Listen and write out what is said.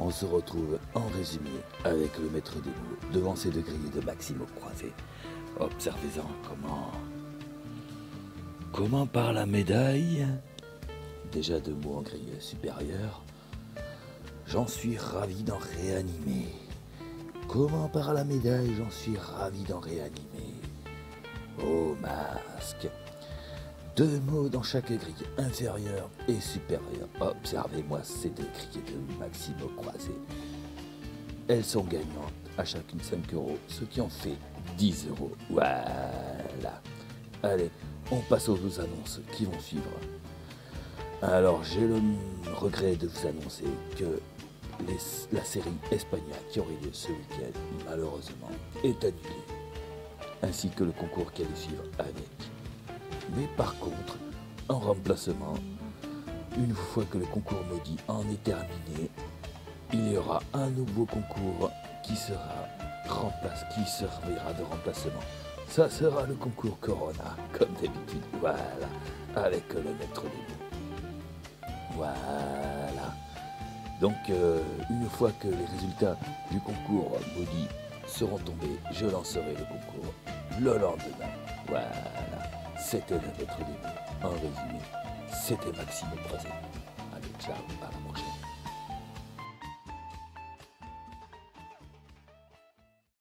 on se retrouve en résumé avec le maître des mots devant ces deux grilles de Maximo croisé. Observez-en comment. Comment par la médaille Déjà deux mots en grille supérieure. J'en suis ravi d'en réanimer. Comment par la médaille J'en suis ravi d'en réanimer. Oh, masque deux mots dans chaque grille, inférieure et supérieure. Observez-moi ces deux grilles de Maximo croisé. Elles sont gagnantes, à chacune 5 euros, ce qui en fait 10 euros. Voilà. Allez, on passe aux annonces qui vont suivre. Alors, j'ai le regret de vous annoncer que la série espagnole qui aurait lieu ce week-end, malheureusement, est annulée. Ainsi que le concours qui allait suivre avec. Mais par contre, en remplacement, une fois que le concours maudit en est terminé, il y aura un nouveau concours qui sera remplace, qui servira de remplacement. Ça sera le concours Corona, comme d'habitude. Voilà, avec le maître des mots. Voilà. Donc, euh, une fois que les résultats du concours maudit seront tombés, je lancerai le concours le lendemain. Voilà. C'était des mots. En résumé, c'était Maxime Croiset. Allez, ciao, à la prochaine.